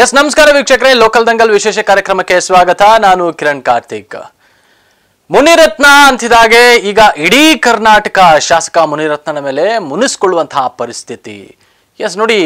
S ನಮಸ್ಕಾರ ವೀಕ್ಷಕರೇ. Local Dangal ವಿಶೇಷ ಕಾರ್ಯಕ್ರಮಕ್ಕೆ ಸ್ವಾಗತ. ನಾನು ಕಿರಣ್ ಕಾರ್ತಿಕ್. ಮುನಿರತ್ನ ಅಂತಿದಾಗೆ ಈಗ ಇಡೀ ಕರ್ನಾಟಕ ಶಾಸಕ ಮುನಿರತ್ನನ ಮೇಲೆ ಮುನಿಸ್ಕೊಳ್ಳುವಂತಹ ಪರಿಸ್ಥಿತಿ. ಎಸ್ ನೋಡಿ,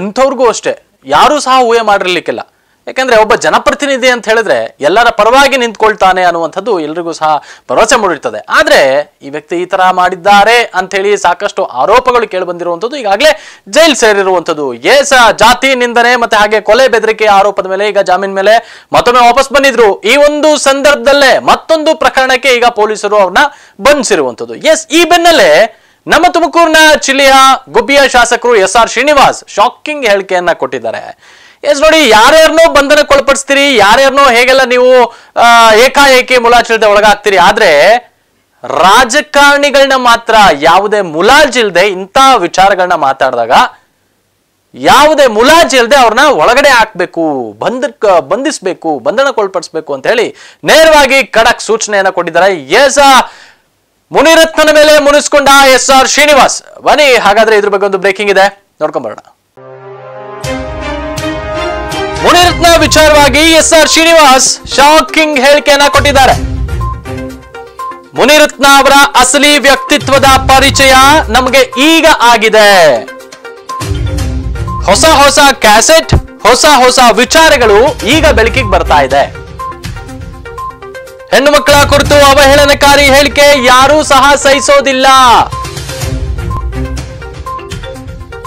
ಎಂಥವ್ರಿಗೂ ಅಷ್ಟೇ. ಯಾರೂ ಸಹ ಊಹೆ ಮಾಡಿರ್ಲಿಕ್ಕಿಲ್ಲ. ಯಾಕಂದ್ರೆ ಒಬ್ಬ ಜನಪ್ರತಿನಿಧಿ ಅಂತ ಹೇಳಿದ್ರೆ ಎಲ್ಲರ ಪರವಾಗಿ ನಿಂತ್ಕೊಳ್ತಾನೆ ಅನ್ನುವಂಥದ್ದು ಎಲ್ರಿಗೂ ಸಹ ಭರವಸೆ ಮೂಡಿರ್ತದೆ. ಆದ್ರೆ ಈ ವ್ಯಕ್ತಿ ಈ ತರ ಮಾಡಿದ್ದಾರೆ ಅಂತ ಹೇಳಿ ಸಾಕಷ್ಟು ಆರೋಪಗಳು ಕೇಳಿ ಬಂದಿರುವಂಥದ್ದು. ಈಗಾಗಲೇ ಜೈಲ್ ಸೇರಿರುವಂಥದ್ದು. ಏಸ ಜಾತಿ ನಿಂದನೆ ಮತ್ತೆ ಹಾಗೆ ಕೊಲೆ ಬೆದರಿಕೆ ಆರೋಪದ ಮೇಲೆ ಈಗ ಜಾಮೀನ್ ಮೇಲೆ ಮತ್ತೊಮ್ಮೆ ವಾಪಸ್ ಬಂದಿದ್ರು. ಈ ಒಂದು ಸಂದರ್ಭದಲ್ಲೇ ಮತ್ತೊಂದು ಪ್ರಕರಣಕ್ಕೆ ಈಗ ಪೊಲೀಸರು ಅವ್ರನ್ನ ಬಂಧಿಸಿರುವಂಥದ್ದು. ಎಸ್ ಈ ಬೆನ್ನಲ್ಲೇ ನಮ್ಮ ತುಮಕೂರಿನ ಚಿಲಿಯ ಗುಬ್ಬಿಯ ಶಾಸಕರು ಎಸ್ ಆರ್ ಶ್ರೀನಿವಾಸ್ ಶಾಕಿಂಗ್ ಹೇಳಿಕೆಯನ್ನ ಕೊಟ್ಟಿದ್ದಾರೆ. ಎಸ್, ನೋಡಿ ಯಾರ್ಯಾರನೋ ಬಂಧನಕ್ಕೆ ಒಳಪಡಿಸ್ತೀರಿ ಯಾರ್ಯಾರನ್ನೋ ಹೇಗೆಲ್ಲ ನೀವು ಏಕಾಏಕಿ ಮುಲಾಜಿಲ್ದೆ ಒಳಗಾಗ್ತೀರಿ, ಆದ್ರೆ ರಾಜಕಾರಣಿಗಳನ್ನ ಮಾತ್ರ ಯಾವುದೇ ಮುಲಾಜಿಲ್ದೆ ಇಂಥ ವಿಚಾರಗಳನ್ನ ಮಾತಾಡಿದಾಗ ಯಾವುದೇ ಮುಲಾಜಿಲ್ದೆ ಅವ್ರನ್ನ ಒಳಗಡೆ ಹಾಕ್ಬೇಕು ಬಂಧಿಸಬೇಕು ಬಂಧಿಸ್ಬೇಕು, ಬಂಧನಕ್ಕೊಳಪಡಿಸ್ಬೇಕು ಅಂತ ಹೇಳಿ ನೇರವಾಗಿ ಖಡಕ್ ಸೂಚನೆಯನ್ನ ಕೊಟ್ಟಿದ್ದಾರೆ. ಎಸ್ ಮುನಿರತ್ನನ ಮೇಲೆ ಮುನಿಸ್ಕೊಂಡ ಎಸ್, ಆರ್ ಶ್ರೀನಿವಾಸ್. ಬನ್ನಿ, ಹಾಗಾದ್ರೆ ಇದ್ರ ಬಗ್ಗೆ ಒಂದು ಬ್ರೇಕಿಂಗ್ ಇದೆ. ನೋಡ್ಕೊಂಬರೋಣ ಮುನಿರತ್ನ ವಿಚಾರವಾಗಿ ಎಸ್ ಆರ್ ಶ್ರೀನಿವಾಸ್ ಶಾಕಿಂಗ್ ಹೇಳಿಕೆಯನ್ನ ಕೊಟ್ಟಿದ್ದಾರೆ. ಮುನಿರತ್ನ ಅವರ ಅಸಲಿ ವ್ಯಕ್ತಿತ್ವದ ಪರಿಚಯ ನಮಗೆ ಈಗ ಆಗಿದೆ. ಹೊಸ ಹೊಸ ಕ್ಯಾಸೆಟ್, ಹೊಸ ಹೊಸ ವಿಚಾರಗಳು ಈಗ ಬೆಳಕಿಗೆ ಬರ್ತಾ ಇದೆ. ಹೆಣ್ಣು ಮಕ್ಕಳ ಕುರಿತು ಅವಹೇಳನಕಾರಿ ಹೇಳಿಕೆ ಯಾರೂ ಸಹ ಸಹಿಸೋದಿಲ್ಲ.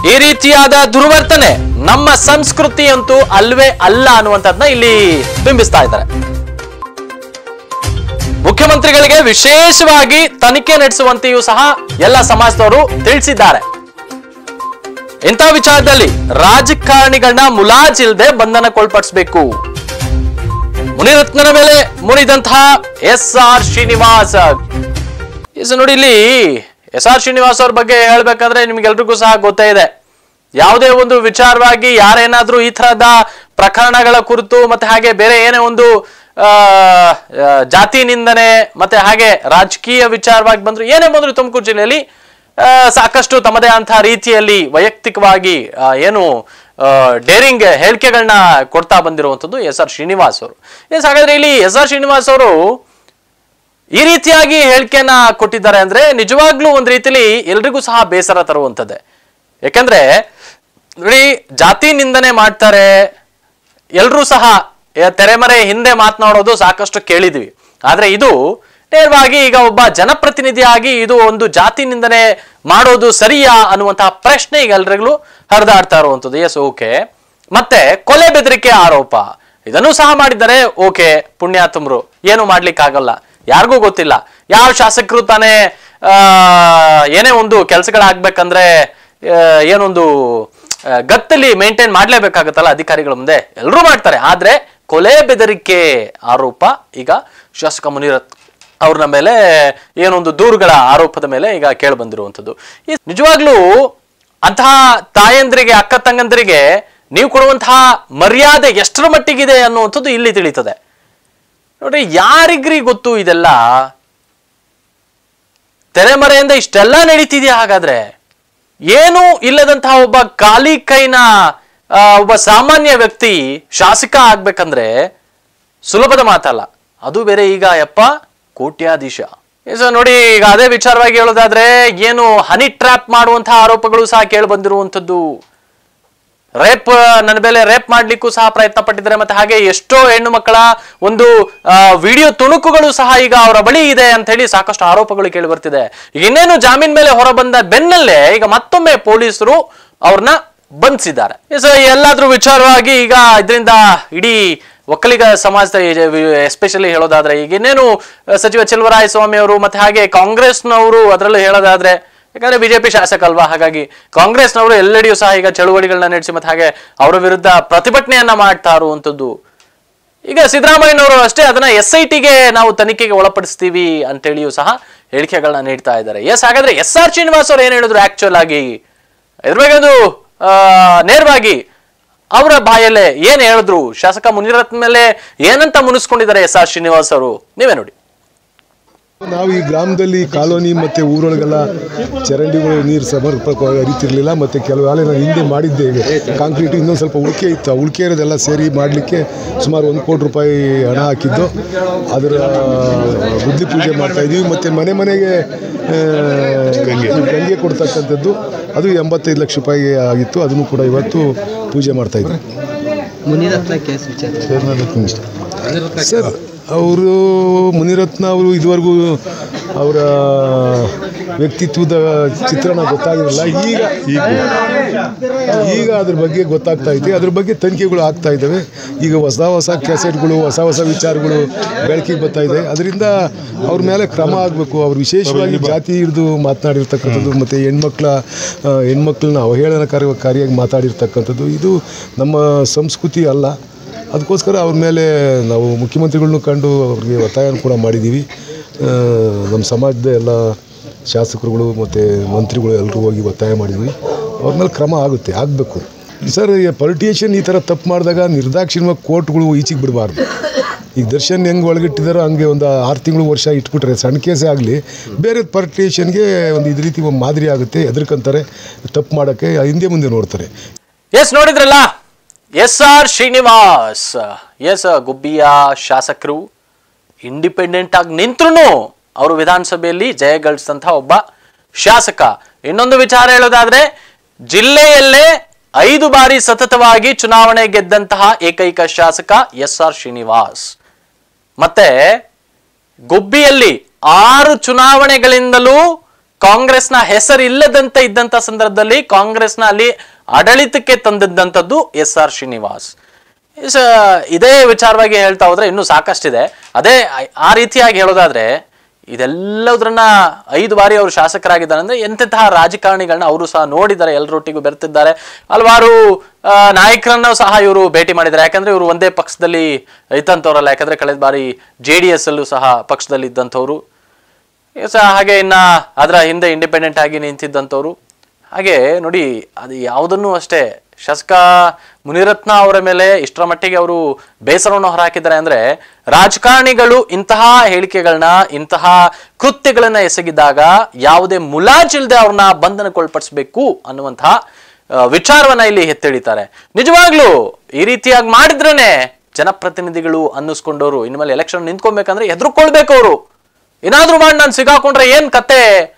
ಈ ರೀತಿಯಾದ ದುರ್ವರ್ತನೆ ನಮ್ಮ ಸಂಸ್ಕೃತಿ ಅಂತೂ ಅಲ್ವೇ ಅಲ್ಲ ಅನ್ನುವಂಥದ್ದನ್ನ ಇಲ್ಲಿ ಬಿಂಬಿಸ್ತಾ ಇದ್ದಾರೆ. ಮುಖ್ಯಮಂತ್ರಿಗಳಿಗೆ ವಿಶೇಷವಾಗಿ ತನಿಖೆ ನಡೆಸುವಂತೆಯೂ ಸಹ ಎಲ್ಲ ಸಮಾಜದವರು ತಿಳಿಸಿದ್ದಾರೆ. ಇಂಥ ವಿಚಾರದಲ್ಲಿ ರಾಜಕಾರಣಿಗಳನ್ನ ಮುಲಾಜಿಲ್ದೆ ಬಂಧನಕ್ಕೊಳ್ಪಡಿಸಬೇಕು. ಮುನಿರತ್ನನ ಮೇಲೆ ಮುನಿದಂತಹ ಎಸ್ ಆರ್ ಶ್ರೀನಿವಾಸ್. ನೋಡಿ ಇಲ್ಲಿ ಎಸ್ ಆರ್ ಶ್ರೀನಿವಾಸ್ ಅವ್ರ ಬಗ್ಗೆ ಹೇಳ್ಬೇಕಂದ್ರೆ ನಿಮ್ಗೆಲ್ರಿಗೂ ಸಹ ಗೊತ್ತೇ ಇದೆ. ಯಾವುದೇ ಒಂದು ವಿಚಾರವಾಗಿ ಯಾರೇನಾದ್ರೂ ಈ ತರದ ಪ್ರಕರಣಗಳ ಕುರಿತು ಮತ್ತೆ ಹಾಗೆ ಬೇರೆ ಏನೇ ಒಂದು ಜಾತಿ ನಿಂದನೆ ಮತ್ತೆ ಹಾಗೆ ರಾಜಕೀಯ ವಿಚಾರವಾಗಿ ಬಂದ್ರು ಏನೇ ಬಂದ್ರು ತುಮಕೂರು ಜಿಲ್ಲೆಯಲ್ಲಿ ಸಾಕಷ್ಟು ತಮ್ಮದೇ ಅಂತ ರೀತಿಯಲ್ಲಿ ವೈಯಕ್ತಿಕವಾಗಿ ಏನು ಡೇರಿಂಗ್ ಹೇಳಿಕೆಗಳನ್ನ ಕೊಡ್ತಾ ಬಂದಿರುವಂಥದ್ದು ಎಸ್ ಆರ್ ಶ್ರೀನಿವಾಸ್ ಅವರು. ಹಾಗಾದ್ರೆ ಇಲ್ಲಿ ಎಸ್ ಆರ್ ಶ್ರೀನಿವಾಸ್ ಅವರು ಈ ರೀತಿಯಾಗಿ ಹೇಳಿಕೆಯನ್ನ ಕೊಟ್ಟಿದ್ದಾರೆ ಅಂದ್ರೆ ನಿಜವಾಗ್ಲೂ ಒಂದ್ ರೀತಿಲಿ ಎಲ್ರಿಗೂ ಸಹ ಬೇಸರ ತರುವಂಥದ್ದೇ. ಯಾಕಂದ್ರೆ ನೋಡಿ, ಜಾತಿ ನಿಂದನೆ ಮಾಡ್ತಾರೆ, ಎಲ್ರೂ ಸಹ ತೆರೆಮರೆ ಹಿಂದೆ ಮಾತನಾಡೋದು ಸಾಕಷ್ಟು ಕೇಳಿದ್ವಿ. ಆದ್ರೆ ಇದು ನೇರವಾಗಿ ಈಗ ಒಬ್ಬ ಜನಪ್ರತಿನಿಧಿಯಾಗಿ ಇದು ಒಂದು ಜಾತಿ ನಿಂದನೆ ಮಾಡೋದು ಸರಿಯಾ ಅನ್ನುವಂತಹ ಪ್ರಶ್ನೆ ಈಗ ಎಲ್ರಿಗೂ ಹರಿದಾಡ್ತಾ ಇರುವಂಥದ್ದು. ಎಸ್ ಓಕೆ ಮತ್ತೆ ಕೊಲೆ ಬೆದರಿಕೆ ಆರೋಪ. ಇದನ್ನು ಸಹ ಮಾಡಿದ್ದಾರೆ ಓಕೆ ಪುಣ್ಯಾತಮರು. ಏನು ಮಾಡ್ಲಿಕ್ಕಾಗಲ್ಲ. ಯಾರಿಗೂ ಗೊತ್ತಿಲ್ಲ. ಯಾವ ಶಾಸಕರು ತಾನೇ ಏನೇ ಒಂದು ಕೆಲಸಗಳಾಗ್ಬೇಕಂದ್ರೆ ಏನೊಂದು ಗತ್ತಲ್ಲಿ ಮೇಂಟೈನ್ ಮಾಡಲೇಬೇಕಾಗತ್ತಲ್ಲ ಅಧಿಕಾರಿಗಳ ಮುಂದೆ. ಎಲ್ಲರೂ ಮಾಡ್ತಾರೆ. ಆದರೆ ಕೊಲೆ ಬೆದರಿಕೆ ಆರೋಪ ಈಗ ಶಾಸಕ ಮುನಿರತ್ ಅವ್ರನ್ನ ಮೇಲೆ, ಏನೊಂದು ದೂರುಗಳ ಆರೋಪದ ಮೇಲೆ ಈಗ ಕೇಳಿ ಬಂದಿರುವಂಥದ್ದು ಈ ನಿಜವಾಗ್ಲೂ ಅಂತಹ ತಾಯಂದ್ರಿಗೆ, ಅಕ್ಕ ತಂಗಂದರಿಗೆ ನೀವು ಕೊಡುವಂತಹ ಮರ್ಯಾದೆ ಎಷ್ಟರ ಮಟ್ಟಿಗಿದೆ ಅನ್ನುವಂಥದ್ದು ಇಲ್ಲಿ ತಿಳಿತದೆ ನೋಡ್ರಿ, ಯಾರಿಗ್ರಿ ಗೊತ್ತು ಇದೆಲ್ಲ? ತೆರೆಮರೆಯಿಂದ ಇಷ್ಟೆಲ್ಲ ನಡೀತಿದೆಯಾ ಹಾಗಾದ್ರೆ? ಏನು ಇಲ್ಲದಂತಹ ಒಬ್ಬ ಖಾಲಿ ಕೈನ ಒಬ್ಬ ಸಾಮಾನ್ಯ ವ್ಯಕ್ತಿ ಶಾಸಕ ಆಗ್ಬೇಕಂದ್ರೆ ಸುಲಭದ ಮಾತಲ್ಲ. ಅದು ಬೇರೆ ಈಗ ಯಪ್ಪ ಕೋಟ್ಯಾಧೀಶ. ನೋಡಿ, ಈಗ ಅದೇ ವಿಚಾರವಾಗಿ ಹೇಳೋದಾದ್ರೆ, ಏನು ಹನಿ ಟ್ರ್ಯಾಪ್ ಮಾಡುವಂತಹ ಆರೋಪಗಳು ಸಹ ಕೇಳಿ ಬಂದಿರುವಂಥದ್ದು. ರೇಪ್, ನನ್ನ ಮೇಲೆ ರೇಪ್ ಮಾಡ್ಲಿಕ್ಕೂ ಸಹ ಪ್ರಯತ್ನ ಪಟ್ಟಿದ್ದಾರೆ ಮತ್ತೆ ಹಾಗೆ ಎಷ್ಟೋ ಹೆಣ್ಣು ಮಕ್ಕಳ ಒಂದು ವಿಡಿಯೋ ತುಣುಕುಗಳು ಸಹ ಈಗ ಅವರ ಬಳಿ ಇದೆ ಅಂತ ಹೇಳಿ ಸಾಕಷ್ಟು ಆರೋಪಗಳು ಕೇಳಿ ಬರ್ತಿದೆ. ಇನ್ನೇನು ಜಾಮೀನ್ ಮೇಲೆ ಹೊರಬಂದ ಬೆನ್ನಲ್ಲೇ ಈಗ ಮತ್ತೊಮ್ಮೆ ಪೊಲೀಸರು ಅವ್ರನ್ನ ಬಂಧಿಸಿದ್ದಾರೆ. ಸೊ ಎಲ್ಲಾದ್ರೂ ವಿಚಾರವಾಗಿ ಈಗ ಇದರಿಂದ ಇಡೀ ಒಕ್ಕಲಿಗ ಸಮಾಜದ ಎಸ್ಪೆಷಲಿ ಹೇಳೋದಾದ್ರೆ, ಈಗ ಇನ್ನೇನು, ಸಚಿವ ಚೆಲುವರಾಯ ಸ್ವಾಮಿ ಅವರು ಮತ್ತೆ ಹಾಗೆ ಕಾಂಗ್ರೆಸ್ನವರು ಅದರಲ್ಲೂ ಹೇಳೋದಾದ್ರೆ ಯಾಕಂದ್ರೆ ಬಿಜೆಪಿ ಶಾಸಕ ಅಲ್ವಾ ಹಾಗಾಗಿ ಕಾಂಗ್ರೆಸ್ನವರು ಎಲ್ಲೆಡೆಯೂ ಸಹ ಈಗ ಚಳುವಳಿಗಳನ್ನ ನಡೆಸಿ ಮತ್ತೆ ಹಾಗೆ ಅವರ ವಿರುದ್ಧ ಪ್ರತಿಭಟನೆಯನ್ನ ಮಾಡ್ತಾ ಇರುವಂತದ್ದು. ಈಗ ಸಿದ್ದರಾಮಯ್ಯನವರು ಅಷ್ಟೇ ಅದನ್ನ ಎಸ್ ಐ ಟಿಗೆ ನಾವು ತನಿಖೆಗೆ ಒಳಪಡಿಸ್ತೀವಿ ಅಂತೇಳಿಯೂ ಸಹ ಹೇಳಿಕೆಗಳನ್ನ ನೀಡ್ತಾ ಇದ್ದಾರೆ. ಎಸ್ ಹಾಗಾದ್ರೆ ಎಸ್ ಆರ್ ಶ್ರೀನಿವಾಸ್ ಅವರು ಏನ್ ಹೇಳಿದ್ರು ಆಕ್ಚುಲ್ ಆಗಿ? ಇದ್ರ ಬಗ್ಗೆ ಒಂದು ನೇರವಾಗಿ ಅವರ ಬಾಯಲ್ಲೇ ಏನ್ ಹೇಳಿದ್ರು? ಶಾಸಕ ಮುನಿರತ್ನ ಮೇಲೆ ಏನಂತ ಮುನಿಸ್ಕೊಂಡಿದ್ದಾರೆ ಎಸ್ ಆರ್ ಶ್ರೀನಿವಾಸ್ ಅವರು? ನೀವೇ ನೋಡಿ. ನಾವು ಈ ಗ್ರಾಮದಲ್ಲಿ ಕಾಲೋನಿ ಮತ್ತು ಊರೊಳಗೆಲ್ಲ ಚರಂಡಿಗಳು ನೀರು ಸಮರ್ಪಕವಾಗಿ ಹರಿತಿರಲಿಲ್ಲ ಮತ್ತು ಕೆಲವು ಆಲೆ ನಾನು ಹಿಂದೆ ಮಾಡಿದ್ದೇವೆ ಕಾಂಕ್ರೀಟ್ ಇನ್ನೊಂದು ಸ್ವಲ್ಪ ಉಳಿಕೆ ಇತ್ತು. ಉಳಿಕೆ ಇರೋದೆಲ್ಲ ಸೇರಿ ಮಾಡಲಿಕ್ಕೆ ಸುಮಾರು ಒಂದು ಕೋಟಿ ರೂಪಾಯಿ ಹಣ ಹಾಕಿದ್ದು. ಅದರ ಬುದ್ಧಿ ಪೂಜೆ ಮಾಡ್ತಾ ಇದ್ದೀವಿ. ಮತ್ತು ಮನೆ ಮನೆಗೆ ಗಂಗೆ. ಕೊಡ್ತಕ್ಕಂಥದ್ದು. ಅದು ಎಂಬತ್ತೈದು ಲಕ್ಷ ರೂಪಾಯಿ ಆಗಿತ್ತು. ಅದನ್ನು ಕೂಡ ಇವತ್ತು ಪೂಜೆ ಮಾಡ್ತಾ ಇದ್ದೀವಿ ಮುನಿರತ್ನ ಕೇಸ್ ವಿಚಾರ. ಸರ್ ಅವರು ಮುನಿರತ್ನ ಅವರು ಇದುವರೆಗೂ ಅವರ ವ್ಯಕ್ತಿತ್ವದ ಚಿತ್ರಣ ಗೊತ್ತಾಗಿರಲಿಲ್ಲ ಈಗ ಈಗ ಈಗ ಅದ್ರ ಬಗ್ಗೆ ಗೊತ್ತಾಗ್ತಾ ಇದೆ. ಅದ್ರ ಬಗ್ಗೆ ತನಿಖೆಗಳು ಆಗ್ತಾ ಇದ್ದಾವೆ. ಈಗ ಹೊಸ ಹೊಸ ಕ್ಯಾಸೆಟ್ಗಳು, ಹೊಸ ಹೊಸ ವಿಚಾರಗಳು ಬೆಳಕಿಗೆ ಬರ್ತಾ ಇದೆ. ಅದರಿಂದ ಅವ್ರ ಮೇಲೆ ಕ್ರಮ ಆಗಬೇಕು. ಅವ್ರು ವಿಶೇಷವಾಗಿ ಜಾತಿ ಹಿಡಿದು ಮಾತನಾಡಿರ್ತಕ್ಕಂಥದ್ದು ಮತ್ತು ಹೆಣ್ಮಕ್ಳ ಹೆಣ್ಮಕ್ಳನ್ನ ಅವಹೇಳನಕಾರಿಯಾಗಿ ಮಾತಾಡಿರ್ತಕ್ಕಂಥದ್ದು, ಇದು ನಮ್ಮ ಸಂಸ್ಕೃತಿ ಅಲ್ಲ. ಅದಕ್ಕೋಸ್ಕರ ಅವ್ರ ಮೇಲೆ ನಾವು ಮುಖ್ಯಮಂತ್ರಿಗಳನ್ನೂ ಕಂಡು ಅವ್ರಿಗೆ ಒತ್ತಾಯನ ಕೂಡ ಮಾಡಿದ್ದೀವಿ. ನಮ್ಮ ಸಮಾಜದ ಎಲ್ಲ ಶಾಸಕರುಗಳು ಮತ್ತು ಮಂತ್ರಿಗಳು ಎಲ್ಲರೂ ಹೋಗಿ ಒತ್ತಾಯ ಮಾಡಿದ್ವಿ. ಅವ್ರ ಮೇಲೆ ಕ್ರಮ ಆಗುತ್ತೆ, ಆಗಬೇಕು. ಸರ್ ಪೊಲಿಟಿಷಿಯನ್ ಈ ಥರ ತಪ್ಪು ಮಾಡಿದಾಗ ನಿರ್ದಾಕ್ಷಿಣ್ಯವಾಗಿ ಕೋರ್ಟ್ಗಳು ಈಚೆಗೆ ಬಿಡಬಾರ್ದು. ಈಗ ದರ್ಶನ್ ಹೆಂಗೆ ಒಳಗಿಟ್ಟಿದಾರೋ ಹಂಗೆ ಒಂದು ಆರು ತಿಂಗಳು ವರ್ಷ ಇಟ್ಬಿಟ್ರೆ ಸಣ್ಣ ಕೇಸೇ ಆಗಲಿ. ಬೇರೆ ಪೊಲಿಟಿಷಿಯನ್ಗೆ ಒಂದು ಇದು ರೀತಿ ಒಂದು ಮಾದರಿ ಆಗುತ್ತೆ ಎದುರ್ಕೊಂತಾರೆ ತಪ್ಪು ಮಾಡೋಕ್ಕೆ ಹಿಂದೆ ಮುಂದೆ ನೋಡ್ತಾರೆ. ಎಸ್, ನೋಡಿದ್ರಲ್ಲ? S R Srinivas. ಎಸ್ ಗುಬ್ಬಿಯ ಶಾಸಕರು, ಇಂಡಿಪೆಂಡೆಂಟ್ ಆಗಿ ನಿಂತ್ರು ಅವರು ವಿಧಾನಸಭೆಯಲ್ಲಿ ಜಯ ಗಳಿಸಿದಂತಹ ಒಬ್ಬ ಶಾಸಕ. ಇನ್ನೊಂದು ವಿಚಾರ ಹೇಳೋದಾದ್ರೆ, ಜಿಲ್ಲೆಯಲ್ಲೇ ಐದು ಬಾರಿ ಸತತವಾಗಿ ಚುನಾವಣೆ ಗೆದ್ದಂತಹ ಏಕೈಕ ಶಾಸಕ ಎಸ್ ಆರ್ ಶ್ರೀನಿವಾಸ್. ಮತ್ತೆ, ಗುಬ್ಬಿಯಲ್ಲಿ ಆರು ಚುನಾವಣೆಗಳಿಂದಲೂ ಕಾಂಗ್ರೆಸ್ನ ಹೆಸರಿಲ್ಲದಂತೆ ಇದ್ದಂತ ಸಂದರ್ಭದಲ್ಲಿ ಕಾಂಗ್ರೆಸ್ನ ಅಲ್ಲಿ ಆಡಳಿತಕ್ಕೆ ತಂದಿದ್ದಂಥದ್ದು ಎಸ್ ಆರ್ ಶ್ರೀನಿವಾಸ್. ಇದೇ ವಿಚಾರವಾಗಿ ಹೇಳ್ತಾ ಹೋದ್ರೆ ಇನ್ನೂ ಸಾಕಷ್ಟಿದೆ. ಅದೇ, ಆ- ರೀತಿಯಾಗಿ ಹೇಳೋದಾದ್ರೆ ಇದೆಲ್ಲದ್ರನ್ನ ಐದು ಬಾರಿ ಅವರು ಶಾಸಕರಾಗಿದ್ದಾರೆ ಅಂದ್ರೆ ಎಂತೆಂತಹ ರಾಜಕಾರಣಿಗಳನ್ನ ಅವರು ಸಹ ನೋಡಿದ್ದಾರೆ ಎಲ್ಲರೊಟ್ಟಿಗೂ ಬೆರೆತಿದ್ದಾರೆ. ಹಲವಾರು ನಾಯಕರನ್ನು ಸಹ ಇವರು ಭೇಟಿ ಮಾಡಿದ್ದಾರೆ. ಯಾಕಂದ್ರೆ ಇವರು ಒಂದೇ ಪಕ್ಷದಲ್ಲಿ ಇದ್ದಂಥವ್ರಲ್ಲ. ಯಾಕಂದ್ರೆ ಕಳೆದ ಬಾರಿ ಜೆ ಡಿ ಎಸ್ ಅಲ್ಲೂ ಸಹ ಪಕ್ಷದಲ್ಲಿ ಇದ್ದಂಥವ್ರು ಸಹ ಹಾಗೆ ಇನ್ನ ಅದರ ಹಿಂದೆ ಇಂಡಿಪೆಂಡೆಂಟ್ ಆಗಿ ನಿಂತಿದ್ದಂಥವ್ರು. ಹಾಗೆ ನೋಡಿ, ಅದು ಯಾವುದನ್ನು ಅಷ್ಟೇ, ಶಾಸಕ ಮುನಿರತ್ನ ಅವರ ಮೇಲೆ ಇಷ್ಟರ ಮಟ್ಟಿಗೆ ಅವರು ಬೇಸರವನ್ನು ಹೊರಹಾಕಿದ್ದಾರೆ ಅಂದ್ರೆ, ರಾಜಕಾರಣಿಗಳು ಇಂತಹ ಹೇಳಿಕೆಗಳನ್ನ, ಇಂತಹ ಕೃತ್ಯಗಳನ್ನ ಎಸಗಿದಾಗ ಯಾವುದೇ ಮುಲಾಜಿಲ್ಲದೆ ಅವ್ರನ್ನ ಬಂಧನಕ್ಕೊಳಪಡಿಸಬೇಕು ಅನ್ನುವಂತಹ ವಿಚಾರವನ್ನ ಇಲ್ಲಿ ಎತ್ತಿಳಿತಾರೆ. ನಿಜವಾಗ್ಲೂ ಈ ರೀತಿಯಾಗಿ ಮಾಡಿದ್ರೇನೆ ಜನಪ್ರತಿನಿಧಿಗಳು ಅನ್ನಿಸ್ಕೊಂಡವರು. ಇನ್ಮೇಲೆ ಎಲೆಕ್ಷನ್ ನಿಂತ್ಕೊಬೇಕಂದ್ರೆ ಎದುರುಕೊಳ್ಬೇಕು ಅವರು. ಏನಾದ್ರೂ ಮಾಡಿ ನಾನು ಸಿಗಾಕೊಂಡ್ರೆ ಏನ್ ಕತೆ?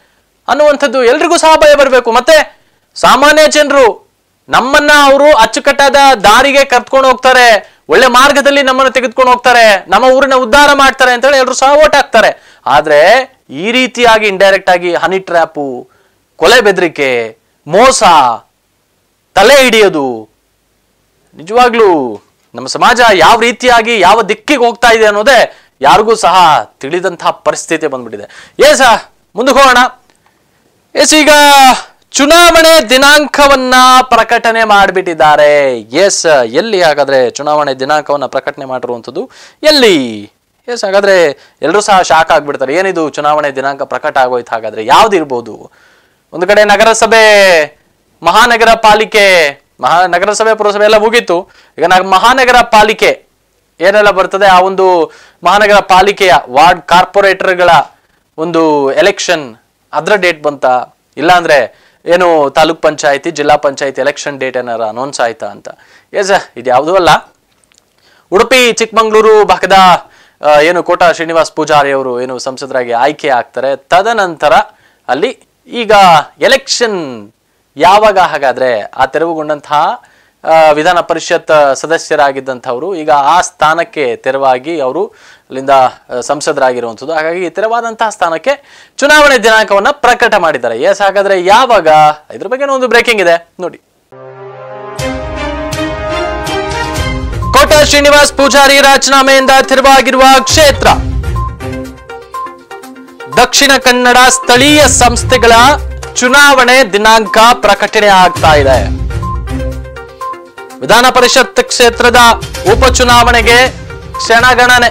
ಅನ್ನುವಂಥದ್ದು ಎಲ್ರಿಗೂ ಸಹ ಭಯ ಬರಬೇಕು. ಮತ್ತೆ ಸಾಮಾನ್ಯ ಜನರು ನಮ್ಮನ್ನ ಅವರು ಅಚ್ಚುಕಟ್ಟಾದ ದಾರಿಗೆ ಕರ್ತ್ಕೊಂಡು ಹೋಗ್ತಾರೆ, ಒಳ್ಳೆ ಮಾರ್ಗದಲ್ಲಿ ನಮ್ಮನ್ನು ತೆಗೆದುಕೊಂಡು ಹೋಗ್ತಾರೆ, ನಮ್ಮ ಊರಿನ ಉದ್ಧಾರ ಮಾಡ್ತಾರೆ ಅಂತ ಹೇಳಿ ಎಲ್ಲರೂ ಸಹ ಓಟ್ ಹಾಕ್ತಾರೆ. ಆದ್ರೆ ಈ ರೀತಿಯಾಗಿ ಇಂಡೈರೆಕ್ಟ್ ಆಗಿ ಹನಿ ಟ್ರ್ಯಾಪು ಕೊಲೆ ಬೆದರಿಕೆ, ಮೋಸ ತಲೆ ಹಿಡಿಯೋದು, ನಿಜವಾಗ್ಲೂ ನಮ್ಮ ಸಮಾಜ ಯಾವ ರೀತಿಯಾಗಿ ಯಾವ ದಿಕ್ಕಿಗೆ ಹೋಗ್ತಾ ಇದೆ ಅನ್ನೋದೇ ಯಾರಿಗೂ ಸಹ ತಿಳಿದಂತಹ ಪರಿಸ್ಥಿತಿ ಬಂದ್ಬಿಟ್ಟಿದೆ. ಏ ಸಹ ಮುಂದಕ್ಕೆ ಹೋಗೋಣ. ಎಸ್, ಈಗ ಚುನಾವಣೆ ದಿನಾಂಕವನ್ನ ಪ್ರಕಟಣೆ ಮಾಡಿಬಿಟ್ಟಿದ್ದಾರೆ. ಎಸ್, ಎಲ್ಲಿ ಹಾಗಾದ್ರೆ ಚುನಾವಣೆ ದಿನಾಂಕವನ್ನ ಪ್ರಕಟಣೆ ಮಾಡಿರುವಂಥದ್ದು? ಎಲ್ಲಿ? ಎಸ್, ಹಾಗಾದ್ರೆ ಎಲ್ಲರೂ ಸಹ ಶಾಕ್ ಆಗ್ಬಿಡ್ತಾರೆ. ಏನಿದು ಚುನಾವಣೆ ದಿನಾಂಕ ಪ್ರಕಟ ಆಗೋಯ್ತು ಹಾಗಾದ್ರೆ? ಯಾವ್ದಿರ್ಬೋದು ಒಂದು ಕಡೆ ನಗರಸಭೆ, ಮಹಾನಗರ ಪಾಲಿಕೆ, ಮಹಾ, ನಗರಸಭೆ, ಪುರಸಭೆ ಎಲ್ಲ ಮುಗೀತು. ಈಗ ನಾ ಮಹಾನಗರ ಪಾಲಿಕೆ ಏನೆಲ್ಲ ಬರ್ತದೆ? ಆ ಒಂದು ಮಹಾನಗರ ಪಾಲಿಕೆಯ ವಾರ್ಡ್ ಕಾರ್ಪೊರೇಟರ್ಗಳ ಒಂದು ಎಲೆಕ್ಷನ್ ಅದರ ಡೇಟ್ ಬಂತ? ಇಲ್ಲಾಂದರೆ ಏನು ತಾಲೂಕ್ ಪಂಚಾಯತಿ, ಜಿಲ್ಲಾ ಪಂಚಾಯತಿ ಎಲೆಕ್ಷನ್ ಡೇಟ್ ಏನಾರ ಅನೌನ್ಸ್ ಆಯ್ತಾ ಅಂತ? ಎಸ್ ಇದು ಯಾವುದೂ ಅಲ್ಲ. ಉಡುಪಿ, ಚಿಕ್ಕಮಂಗ್ಳೂರು ಭಾಗದ ಏನು ಕೋಟ ಶ್ರೀನಿವಾಸ್ ಪೂಜಾರಿ ಅವರು ಏನು ಸಂಸದರಾಗಿ ಆಯ್ಕೆ ಆಗ್ತಾರೆ. ತದನಂತರ ಅಲ್ಲಿ ಈಗ ಎಲೆಕ್ಷನ್ ಯಾವಾಗ ಹಾಗಾದ್ರೆ? ಆ ತೆರವುಗೊಂಡಂತಹ ವಿಧಾನ ಪರಿಷತ್ ಸದಸ್ಯರಾಗಿದ್ದಂಥವರು, ಈಗ ಆ ಸ್ಥಾನಕ್ಕೆ ತೆರವಾಗಿ ಅವರು ಅಲ್ಲಿಂದ ಸಂಸದರಾಗಿರುವಂಥದ್ದು. ಹಾಗಾಗಿ ತೆರವಾದಂತಹ ಸ್ಥಾನಕ್ಕೆ ಚುನಾವಣೆ ದಿನಾಂಕವನ್ನು ಪ್ರಕಟ ಮಾಡಿದ್ದಾರೆ. ಎಸ್, ಹಾಗಾದ್ರೆ ಯಾವಾಗ? ಇದ್ರ ಬಗ್ಗೆ ಒಂದು ಬ್ರೇಕಿಂಗ್ ಇದೆ. ನೋಡಿ. ಕೋಟ ಶ್ರೀನಿವಾಸ್ ಪೂಜಾರಿ ರಾಜೀನಾಮೆಯಿಂದ ತೆರವಾಗಿರುವ ಕ್ಷೇತ್ರ. ದಕ್ಷಿಣ ಕನ್ನಡ ಸ್ಥಳೀಯ ಸಂಸ್ಥೆಗಳ ಚುನಾವಣೆ ದಿನಾಂಕ ಪ್ರಕಟಣೆ ಆಗ್ತಾ ಇದೆ. ವಿಧಾನ ಪರಿಷತ್ ಕ್ಷೇತ್ರದ ಉಪಚುನಾವಣೆಗೆ ಕ್ಷಣಗಣನೆ.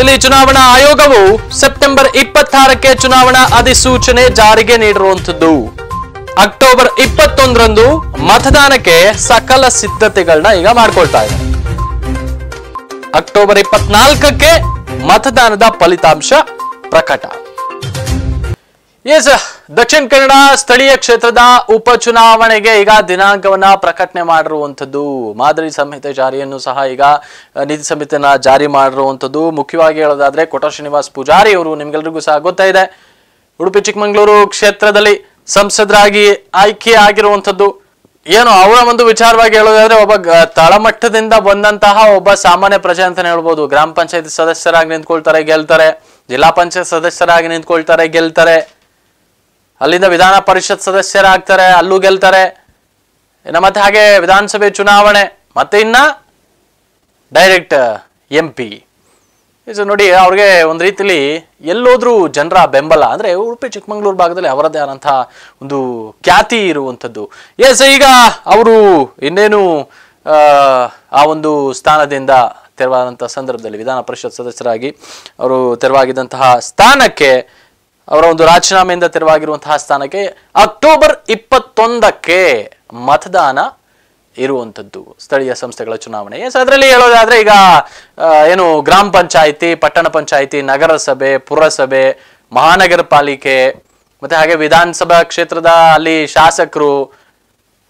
ಇಲ್ಲಿ ಚುನಾವಣಾ ಆಯೋಗವು ಸೆಪ್ಟೆಂಬರ್ ಇಪ್ಪತ್ತಾರಕ್ಕೆ ಚುನಾವಣಾ ಅಧಿಸೂಚನೆ ಜಾರಿಗೆ ನೀಡಿರುವಂತದ್ದು ಅಕ್ಟೋಬರ್ ಇಪ್ಪತ್ತೊಂದರಂದು ಮತದಾನಕ್ಕೆ ಸಕಲ ಸಿದ್ಧತೆಗಳನ್ನ ಈಗ ಮಾಡ್ಕೊಳ್ತಾ ಇದೆ ಅಕ್ಟೋಬರ್ ಇಪ್ಪತ್ನಾಲ್ಕಕ್ಕೆ ಮತದಾನದ ಫಲಿತಾಂಶ ಪ್ರಕಟ. ಎಸ್ ದಕ್ಷಿಣ ಕನ್ನಡ ಸ್ಥಳೀಯ ಕ್ಷೇತ್ರದ ಉಪಚುನಾವಣೆಗೆ ಈಗ ದಿನಾಂಕವನ್ನ ಪ್ರಕಟಣೆ ಮಾಡಿರುವಂಥದ್ದು. ಮಾದರಿ ಸಂಹಿತೆ ಜಾರಿಯನ್ನು ಸಹ ಈಗ ನೀತಿ ಸಂಹಿತೆಯನ್ನ ಜಾರಿ ಮಾಡಿರುವಂಥದ್ದು. ಮುಖ್ಯವಾಗಿ ಹೇಳೋದಾದ್ರೆ ಕೋಟ ಶ್ರೀನಿವಾಸ್ ಪೂಜಾರಿ ಅವರು ನಿಮ್ಗೆಲ್ರಿಗೂ ಸಹ ಗೊತ್ತಾ ಇದೆ. ಉಡುಪಿ, ಚಿಕ್ಕಮಗಳೂರು ಕ್ಷೇತ್ರದಲ್ಲಿ ಸಂಸದರಾಗಿ ಆಯ್ಕೆ ಆಗಿರುವಂಥದ್ದು. ಏನು, ಅವರ ಒಂದು ವಿಚಾರವಾಗಿ ಹೇಳೋದಾದ್ರೆ, ಒಬ್ಬ ತಳಮಟ್ಟದಿಂದ ಬಂದಂತಹ ಒಬ್ಬ ಸಾಮಾನ್ಯ ಪ್ರಜೆ ಅಂತಾನೆ ಹೇಳ್ಬೋದು. ಗ್ರಾಮ ಪಂಚಾಯತ್ ಸದಸ್ಯರಾಗಿ ನಿಂತ್ಕೊಳ್ತಾರೆ, ಗೆಲ್ತಾರೆ. ಜಿಲ್ಲಾ ಪಂಚಾಯತ್ ಸದಸ್ಯರಾಗಿ ನಿಂತ್ಕೊಳ್ತಾರೆ, ಗೆಲ್ತಾರೆ. ಅಲ್ಲಿಂದ ವಿಧಾನ ಪರಿಷತ್ ಸದಸ್ಯರಾಗ್ತಾರೆ ಅಲ್ಲೂ ಗೆಲ್ತಾರೆ. ಇನ್ನು ಮತ್ತೆ ಹಾಗೆ ವಿಧಾನಸಭೆ ಚುನಾವಣೆ ಮತ್ತೆ ಇನ್ನ ಡೈರೆಕ್ಟ್ ಎಂ ಪಿ. ಇದು ನೋಡಿ ಅವ್ರಿಗೆ ಒಂದು ರೀತಿಲಿ ಎಲ್ಲೋದ್ರೂ ಜನರ ಬೆಂಬಲ ಅಂದ್ರೆ ಉಡುಪಿ ಚಿಕ್ಕಮಂಗ್ಳೂರು ಭಾಗದಲ್ಲಿ ಅವರದ್ದೇ ಆದಂಥ ಒಂದು ಖ್ಯಾತಿ ಇರುವಂಥದ್ದು. ಎಸ್ ಈಗ ಅವರು ಇನ್ನೇನು ಆ, ಒಂದು ಸ್ಥಾನದಿಂದ ತೆರವಾದಂಥ ಸಂದರ್ಭದಲ್ಲಿ ವಿಧಾನ ಪರಿಷತ್ ಸದಸ್ಯರಾಗಿ ಅವರು ತೆರವಾಗಿದ್ದಂತಹ ಸ್ಥಾನಕ್ಕೆ ಅವರ ಒಂದು ರಾಜೀನಾಮೆಯಿಂದ ತೆರವಾಗಿರುವಂತಹ ಸ್ಥಾನಕ್ಕೆ ಅಕ್ಟೋಬರ್ ಇಪ್ಪತ್ತೊಂದಕ್ಕೆ ಮತದಾನ ಇರುವಂಥದ್ದು ಸ್ಥಳೀಯ ಸಂಸ್ಥೆಗಳ ಚುನಾವಣೆ. ಎಸ್ ಅದರಲ್ಲಿ ಹೇಳೋದಾದ್ರೆ ಈಗ ಏನು ಗ್ರಾಮ ಪಂಚಾಯಿತಿ, ಪಟ್ಟಣ ಪಂಚಾಯಿತಿ, ನಗರಸಭೆ, ಪುರಸಭೆ, ಮಹಾನಗರ ಪಾಲಿಕೆ, ಮತ್ತೆ ಹಾಗೆ ವಿಧಾನಸಭಾ ಕ್ಷೇತ್ರದ ಅಲ್ಲಿ ಶಾಸಕರು,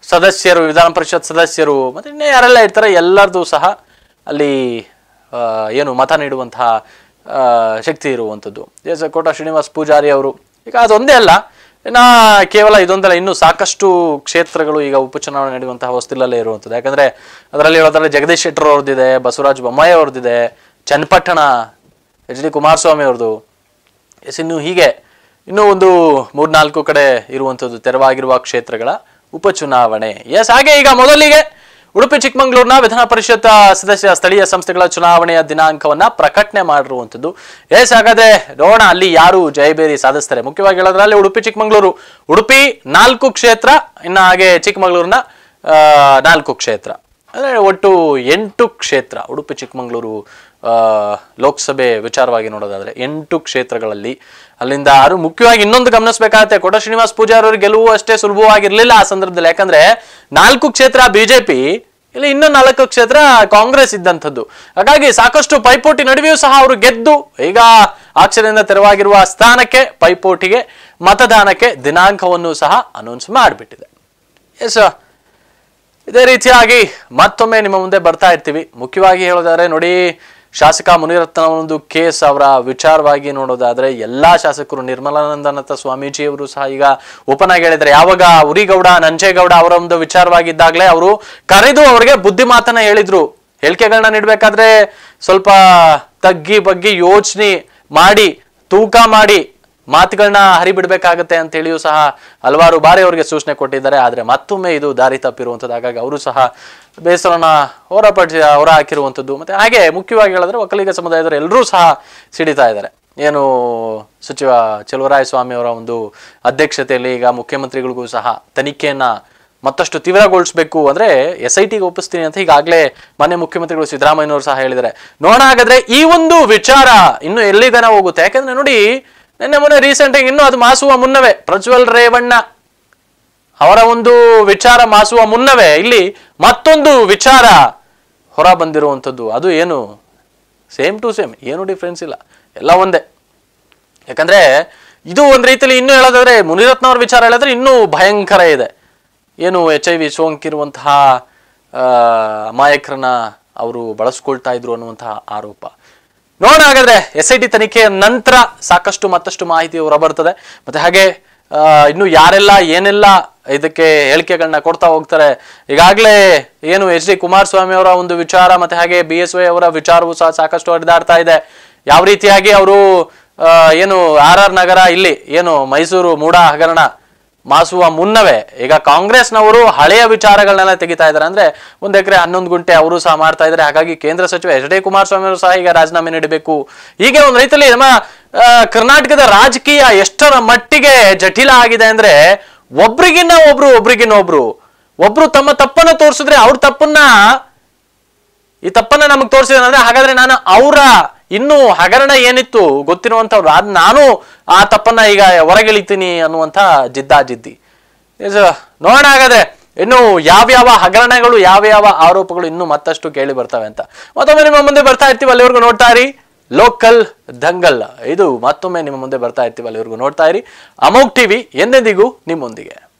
ಸದಸ್ಯರು, ವಿಧಾನ ಪರಿಷತ್ ಸದಸ್ಯರು, ಮತ್ತೆ ಇನ್ನೇ ಯಾರೆಲ್ಲ ಇರ್ತಾರೆ ಎಲ್ಲರದು ಸಹ ಅಲ್ಲಿ ಏನು ಮತ ನೀಡುವಂತಹ ಶಕ್ತಿ ಇರುವಂಥದ್ದು. ಎಸ್, ಕೋಟ ಶ್ರೀನಿವಾಸ್ ಪೂಜಾರಿ ಅವರು. ಈಗ ಅದೊಂದೇ ಅಲ್ಲ ಇನ್ನು ಕೇವಲ ಇದೊಂದಲ್ಲ, ಇನ್ನೂ ಸಾಕಷ್ಟು ಕ್ಷೇತ್ರಗಳು ಈಗ ಉಪಚುನಾವಣೆ ನಡೆಯುವಂತಹ ಹೊಸ್ತಿಲಲ್ಲೇ ಇರುವಂಥದ್ದು. ಯಾಕಂದರೆ ಅದರಲ್ಲಿ ಹೇಳೋದಾದ್ರೆ ಜಗದೀಶ್ ಶೆಟ್ಟರ್ ಅವ್ರದ್ದಿದೆ, ಬಸವರಾಜ್ ಬೊಮ್ಮಾಯಿ ಅವ್ರದ್ದಿದೆ, ಚನ್ನಪಟ್ಟಣ ಎಚ್ ಡಿ ಕುಮಾರಸ್ವಾಮಿ ಅವ್ರದ್ದು. ಎಸ್, ಇನ್ನು ಹೀಗೆ, ಇನ್ನೂ ಒಂದು ಮೂರ್ನಾಲ್ಕು ಕಡೆ ಇರುವಂಥದ್ದು ತೆರವಾಗಿರುವ ಕ್ಷೇತ್ರಗಳ ಉಪಚುನಾವಣೆ. ಎಸ್, ಹಾಗೆ ಈಗ ಮೊದಲಿಗೆ ಉಡುಪಿ ಚಿಕ್ಕಮಗಳೂರಿನ ವಿಧಾನ ಪರಿಷತ್ ಸದಸ್ಯ ಸ್ಥಳೀಯ ಸಂಸ್ಥೆಗಳ ಚುನಾವಣೆಯ ದಿನಾಂಕವನ್ನ ಪ್ರಕಟಣೆ ಮಾಡಿರುವಂಥದ್ದು. ಎಸ್ ಹಾಗಾದ್ರೆ ನೋಡೋಣ, ಅಲ್ಲಿ ಯಾರು ಜಯಬೇರಿ ಸಾಧಿಸ್ತಾರೆ. ಮುಖ್ಯವಾಗಿ ಹೇಳೋದ್ರಲ್ಲಿ ಉಡುಪಿ ಚಿಕ್ಕಮಗಳೂರು. ಉಡುಪಿ ನಾಲ್ಕು ಕ್ಷೇತ್ರ, ಇನ್ನು ಹಾಗೆ ಚಿಕ್ಕಮಗಳೂರಿನ ನಾಲ್ಕು ಕ್ಷೇತ್ರ. ಅಂದರೆ ಒಟ್ಟು ಎಂಟು ಕ್ಷೇತ್ರ ಉಡುಪಿ ಚಿಕ್ಕಮಗಳೂರು ಲೋಕಸಭೆ ವಿಚಾರವಾಗಿ ನೋಡೋದಾದ್ರೆ ಎಂಟು ಕ್ಷೇತ್ರಗಳಲ್ಲಿ ಅಲ್ಲಿಂದ ಆರು, ಮುಖ್ಯವಾಗಿ ಇನ್ನೊಂದು ಗಮನಿಸಬೇಕಾಗತ್ತೆ. ಕೋಟ ಶ್ರೀನಿವಾಸ್ ಪೂಜಾರಿ ಗೆಲುವು ಅಷ್ಟೇ ಸುಲಭವಾಗಿರ್ಲಿಲ್ಲ ಆ ಸಂದರ್ಭದಲ್ಲಿ. ಯಾಕಂದ್ರೆ ನಾಲ್ಕು ಕ್ಷೇತ್ರ ಬಿಜೆಪಿ, ಇಲ್ಲಿ ಇನ್ನೂ ನಾಲ್ಕು ಕ್ಷೇತ್ರ ಕಾಂಗ್ರೆಸ್ ಇದ್ದಂಥದ್ದು. ಹಾಗಾಗಿ ಸಾಕಷ್ಟು ಪೈಪೋಟಿ ನಡುವೆಯೂ ಸಹ ಅವರು ಗೆದ್ದು, ಈಗ ಆಚರಣೆಯಿಂದ ತೆರವಾಗಿರುವ ಸ್ಥಾನಕ್ಕೆ, ಪೈಪೋಟಿಗೆ, ಮತದಾನಕ್ಕೆ ದಿನಾಂಕವನ್ನು ಸಹ ಅನೌನ್ಸ್ ಮಾಡಿಬಿಟ್ಟಿದೆ. ಎಸ್ ಇದೇ ರೀತಿಯಾಗಿ ಮತ್ತೊಮ್ಮೆ ನಿಮ್ಮ ಮುಂದೆ ಬರ್ತಾ ಇರ್ತೀವಿ. ಮುಖ್ಯವಾಗಿ ಹೇಳೋದಾದ್ರೆ ನೋಡಿ ಶಾಸಕ ಮುನಿರತ್ನ ಒಂದು ಕೇಸ್ ಅವರ ವಿಚಾರವಾಗಿ ನೋಡೋದಾದ್ರೆ ಎಲ್ಲಾ ಶಾಸಕರು ನಿರ್ಮಲಾನಂದನಾಥ ಸ್ವಾಮೀಜಿ ಅವರು ಸಹ ಈಗ ಓಪನ್ ಆಗಿ ಹೇಳಿದ್ದಾರೆ. ಯಾವಾಗ ಉರಿಗೌಡ, ನಂಜೇಗೌಡ ಅವರ ಒಂದು ವಿಚಾರವಾಗಿದ್ದಾಗಲೇ ಅವರು ಕರೆದು ಅವರಿಗೆ ಬುದ್ಧಿ ಮಾತನ್ನ ಹೇಳಿದ್ರು. ಹೇಳಿಕೆಗಳನ್ನ ನೀಡಬೇಕಾದ್ರೆ ಸ್ವಲ್ಪ ತಗ್ಗಿ ಬಗ್ಗಿ ಯೋಚನೆ ಮಾಡಿ, ತೂಕ ಮಾಡಿ ಮಾತುಗಳನ್ನ ಹರಿಬಿಡ್ಬೇಕಾಗತ್ತೆ ಅಂತ ಹೇಳಿಯೂ ಸಹ ಹಲವಾರು ಬಾರಿ ಅವರಿಗೆ ಸೂಚನೆ ಕೊಟ್ಟಿದ್ದಾರೆ. ಆದ್ರೆ ಮತ್ತೊಮ್ಮೆ ಇದು ದಾರಿ ತಪ್ಪಿರುವಂಥದ್ದು ಹಾಗಾಗಿ ಅವರು ಸಹ ಬೇಸರನ ಹೋರಾಪಡಿಸಿ ಹೊರ ಹಾಕಿರುವಂಥದ್ದು. ಮತ್ತು ಹಾಗೆ ಮುಖ್ಯವಾಗಿ ಹೇಳಿದ್ರೆ ಒಕ್ಕಲಿಗ ಸಮುದಾಯದವರು ಎಲ್ಲರೂ ಸಹ ಸಿಡಿತಾ ಇದ್ದಾರೆ. ಏನು ಸಚಿವ ಚೆಲುವರಾಯ ಸ್ವಾಮಿ ಅವರ ಒಂದು ಅಧ್ಯಕ್ಷತೆಯಲ್ಲಿ ಈಗ ಮುಖ್ಯಮಂತ್ರಿಗಳಿಗೂ ಸಹ ತನಿಖೆಯನ್ನು ಮತ್ತಷ್ಟು ತೀವ್ರಗೊಳಿಸಬೇಕು ಅಂದರೆ ಎಸ್ ಐ ಟಿಗೆ ಒಪ್ಪಿಸ್ತೀನಿ ಅಂತ ಈಗಾಗಲೇ ಮನೆ ಮುಖ್ಯಮಂತ್ರಿಗಳು ಸಿದ್ದರಾಮಯ್ಯನವರು ಸಹ ಹೇಳಿದ್ದಾರೆ. ನೋಡೋಣ ಹಾಗಾದ್ರೆ ಈ ಒಂದು ವಿಚಾರ ಇನ್ನು ಎಲ್ಲಿದನ ಹೋಗುತ್ತೆ? ಯಾಕಂದ್ರೆ ನೋಡಿ, ನಿನ್ನೆ ಮೊನ್ನೆ ರೀಸೆಂಟಾಗಿ ಇನ್ನೂ ಅದು ಮಾಸುವ ಮುನ್ನವೇ ಪ್ರಜ್ವಲ್ ರೇವಣ್ಣ. ಅವರ ಒಂದು ವಿಚಾರ ಮಾಸುವ ಮುನ್ನವೇ ಇಲ್ಲಿ ಮತ್ತೊಂದು ವಿಚಾರ ಹೊರ ಬಂದಿರುವಂಥದ್ದು ಅದು ಏನು? ಸೇಮ್ ಟು ಸೇಮ್, ಏನು ಡಿಫ್ರೆನ್ಸ್ ಇಲ್ಲ. ಎಲ್ಲ ಒಂದೇ. ಯಾಕಂದ್ರೆ ಇದು ಒಂದು ರೀತಿಯಲ್ಲಿ ಇನ್ನೂ ಹೇಳೋದಾದ್ರೆ ಮುನಿರತ್ನ ಅವ್ರ ವಿಚಾರ ಹೇಳಿದ್ರೆ ಇನ್ನೂ ಭಯಂಕರ ಇದೆ. ಏನು ಎಚ್ ಐ ವಿ ಸೋಂಕಿರುವಂತಹ ಅಮಾಯಕರನ್ನ ಅವರು ಬಳಸ್ಕೊಳ್ತಾ ಇದ್ರು ಅನ್ನುವಂತಹ ಆರೋಪ. ನೋಡೋಣ ಹಾಗಾದ್ರೆ ಎಸ್ ಐ ಟಿ ತನಿಖೆಯ ನಂತರ ಸಾಕಷ್ಟು ಮತ್ತಷ್ಟು ಮಾಹಿತಿ ಹೊರಬರ್ತದೆ. ಮತ್ತೆ ಹಾಗೆ ಇನ್ನು ಯಾರೆಲ್ಲ, ಏನೆಲ್ಲ ಇದಕ್ಕೆ ಹೇಳಿಕೆಗಳನ್ನ ಕೊಡ್ತಾ ಹೋಗ್ತಾರೆ. ಈಗಾಗಲೇ ಏನು ಎಚ್ ಡಿ ಕುಮಾರಸ್ವಾಮಿ ಅವರ ಒಂದು ವಿಚಾರ ಮತ್ತೆ ಹಾಗೆ ಬಿ ಎಸ್ ವೈ ಅವರ ವಿಚಾರವೂ ಸಹ ಸಾಕಷ್ಟು ಹರಿದಾಡ್ತಾ ಇದೆ. ಯಾವ ರೀತಿಯಾಗಿ ಅವರು ಏನು ಆರ್ ಆರ್ ನಗರ ಇಲ್ಲಿ ಏನು ಮೈಸೂರು ಮೂಡ ಹಗರಣ ಮಾಸುವ ಮುನ್ನವೇ ಈಗ ಕಾಂಗ್ರೆಸ್ನವರು ಹಳೆಯ ವಿಚಾರಗಳನ್ನೆಲ್ಲ ತೆಗಿತಾ ಇದ್ದಾರೆ. ಅಂದ್ರೆ ಒಂದ್ ಎಕರೆ ಹನ್ನೊಂದು ಗುಂಟೆ ಅವರು ಸಹ ಮಾಡ್ತಾ ಇದ್ದಾರೆ. ಹಾಗಾಗಿ ಕೇಂದ್ರ ಸಚಿವ ಎಚ್ ಡಿ ಕುಮಾರಸ್ವಾಮಿ ಅವರು ಸಹ ಈಗ ರಾಜೀನಾಮೆ ನೀಡಬೇಕು. ಹೀಗೆ ಒಂದು ರೀತಿಯಲ್ಲಿ ನಮ್ಮ ಕರ್ನಾಟಕದ ರಾಜಕೀಯ ಎಷ್ಟರ ಮಟ್ಟಿಗೆ ಜಟಿಲ ಆಗಿದೆ ಅಂದ್ರೆ ಒಬ್ರಿಗಿನ್ನ ಒಬ್ರು ಒಬ್ರಿಗಿನ್ನ ಒಬ್ರು. ಒಬ್ರು ತಮ್ಮ ತಪ್ಪನ್ನ ತೋರಿಸಿದ್ರೆ ಅವ್ರ ತಪ್ಪನ್ನ ಈ ತಪ್ಪನ್ನ ನಮಗೆ ತೋರಿಸಿದ್ರೆ ಅಂದ್ರೆ ಹಾಗಾದ್ರೆ ನಾನು ಅವರ, ಇನ್ನು ಹಗರಣ ಏನಿತ್ತು ಗೊತ್ತಿರುವಂತವ್ರು ಅದ್ ನಾನು ಆ ತಪ್ಪನ್ನ ಈಗ ಹೊರಗಿಳಿತೀನಿ ಅನ್ನುವಂತ ಜಿದ್ದಾಜಿದ್ದಿ ಜಿದ್ದಿ. ನೋಡೋಣ ಹಾಗಾದ್ರೆ ಇನ್ನು ಯಾವ್ಯಾವ ಹಗರಣಗಳು, ಯಾವ್ಯಾವ ಆರೋಪಗಳು ಇನ್ನು ಮತ್ತಷ್ಟು ಕೇಳಿ ಬರ್ತವೆ ಅಂತ. ಮತ್ತೊಮ್ಮೆ ನಿಮ್ಮ ಮುಂದೆ ಬರ್ತಾ ಇರ್ತೀವಿ, ಅಲ್ಲಿವರೆಗೂ ನೋಡ್ತಾ ಇರಿ. ಲೋಕಲ್ ದಂಗಲ್. ಇದು ಮತ್ತೊಮ್ಮೆ ನಿಮ್ಮ ಮುಂದೆ ಬರ್ತಾ ಇರ್ತೀವಿ ಇವ್ರಿಗೂ ನೋಡ್ತಾ ಇರಿ. ಅಮೋಕ್ ಟಿವಿ, ಎಂದೆಂದಿಗೂ ನಿಮ್ಮೊಂದಿಗೆ.